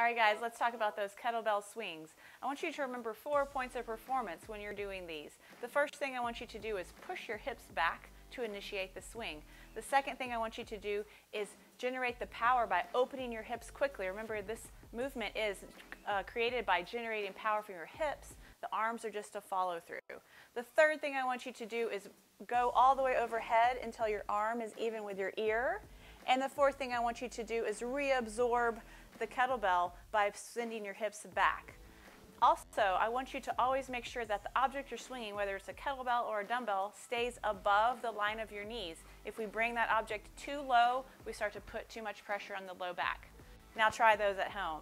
All right, guys, let's talk about those kettlebell swings. I want you to remember four points of performance when you're doing these. The first thing I want you to do is push your hips back to initiate the swing. The second thing I want you to do is generate the power by opening your hips quickly. Remember, this movement is uh, created by generating power from your hips. The arms are just a follow through. The third thing I want you to do is go all the way overhead until your arm is even with your ear. And the fourth thing I want you to do is reabsorb the kettlebell by sending your hips back. Also, I want you to always make sure that the object you're swinging, whether it's a kettlebell or a dumbbell, stays above the line of your knees. If we bring that object too low, we start to put too much pressure on the low back. Now try those at home.